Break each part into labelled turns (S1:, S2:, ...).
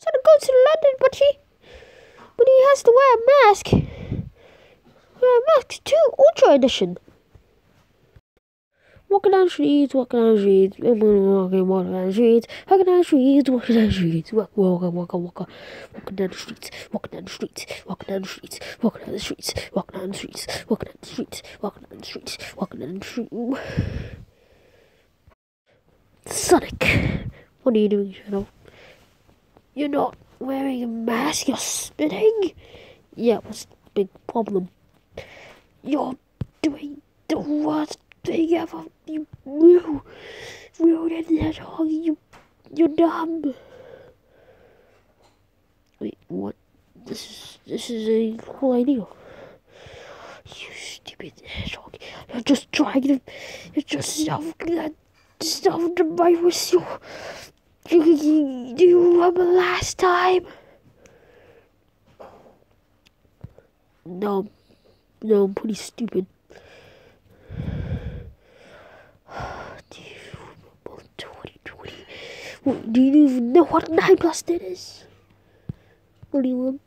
S1: trying to go to London, but he, but he has to wear a mask. Wear a mask too, Ultra Edition. Walking down streets, walking down streets, walking, walking down streets, walking down streets, walking down streets, walk, walk, walk, walk, walking down the streets, walking down the streets, walking down the streets, walking down the streets, walking down the streets, walking down the streets, walking down the streets, walking down the streets. Sonic, what are you doing, Shadow? You're not wearing a mask, you're spitting? Yeah, what's the big problem? You're doing the worst thing ever. You ruined, ruined that all. You, you're dumb. Wait, what? This is this is a cool idea. You stupid hedgehog! You're just trying to. You're just self self device you. You, you, do you remember last time? No, no, I'm pretty stupid. Do you remember 2020? Do you even know what 9 plus 10 is? What do you want?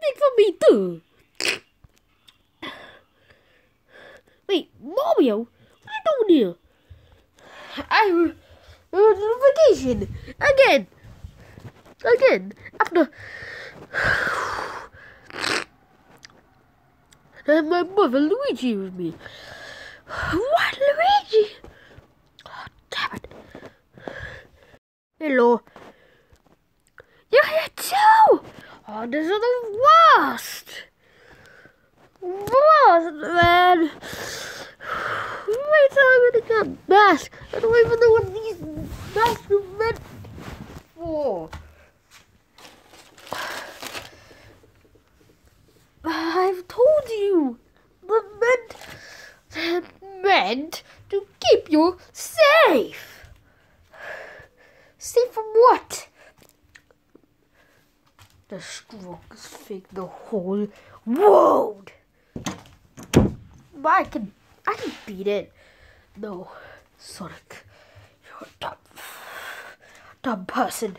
S1: Big for me too. Wait, Mario, what are you doing here? I'm on vacation again, again after. And my brother Luigi with me. What, Luigi? Oh, damn it. Hello. You're here too! Oh, this is the worst! Worst, man! Wait get mask. I don't even know what these masks are meant for. I've told you. The meant, they're meant to keep you safe. Safe from what? The strongest thing in the whole world. But I can, I can beat it. No, Sonic, you're a dumb, dumb person.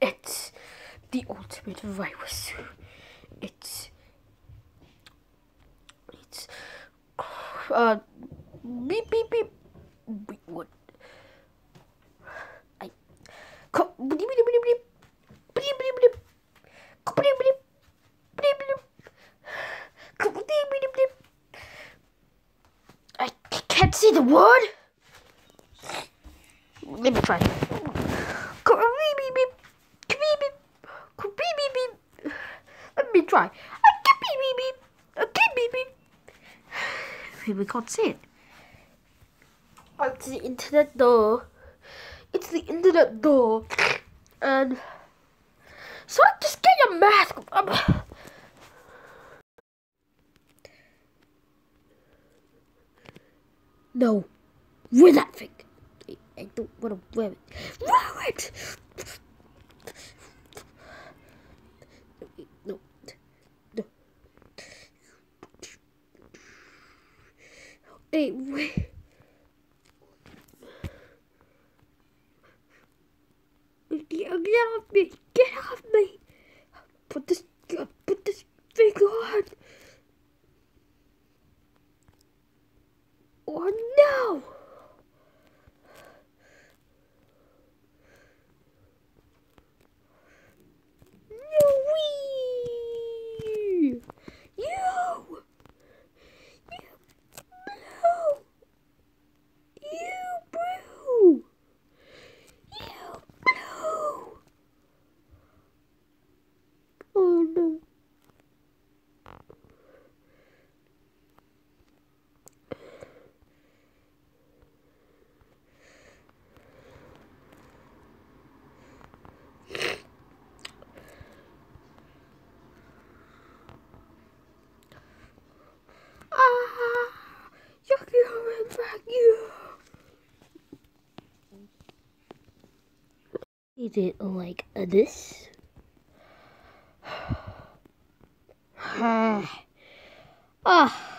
S1: It's the ultimate virus. It's, it's, uh, beep beep beep. see the word? Let me try. Let me try. We can't see it. Oh, it's the internet door. It's the internet door. And so I just get your mask. Um, no, wear that thing. I, I don't want to wear it. Wear it. No, no. Hey, wait. Get, get off me! Get off me! Put this, put this thing on. Oh no! No! You! You! No! You, bro! You blue. Oh no. Ah, you're coming back, you. Is it like this? ah.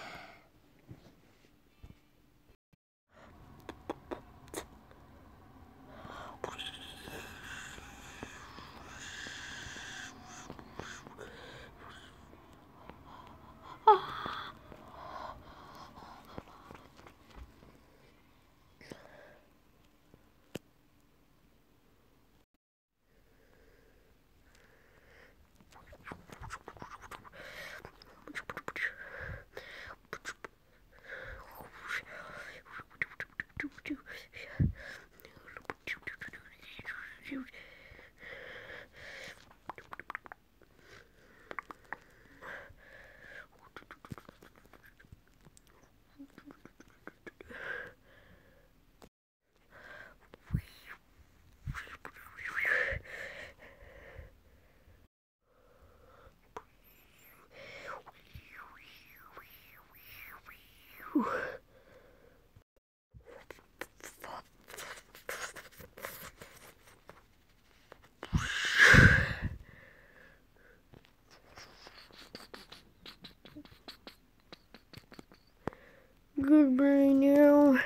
S1: Goodbye now.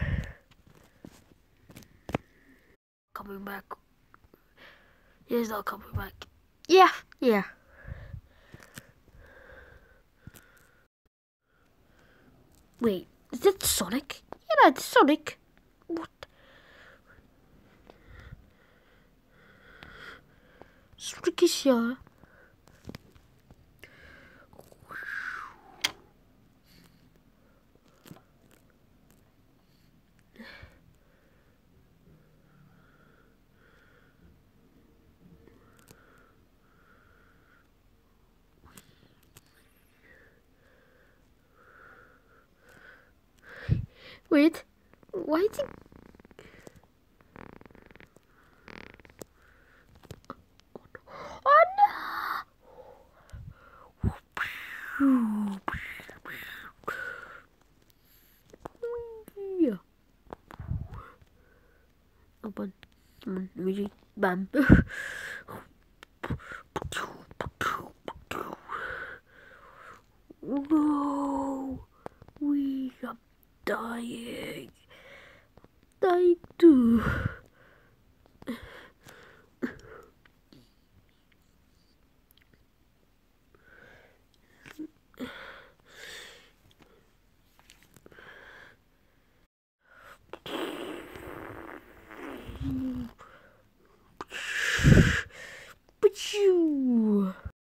S1: Coming back. He's not coming back. Yeah, yeah. Wait, is it Sonic? Yeah, it's Sonic. What? Sonic is here. Wait, why is. Oh no! Let. Bam. No! Dying. Dying too.